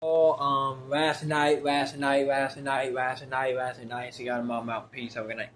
Oh, um, last night, last night, last night, last night, last night. She got him my out. Peace. Have a good night.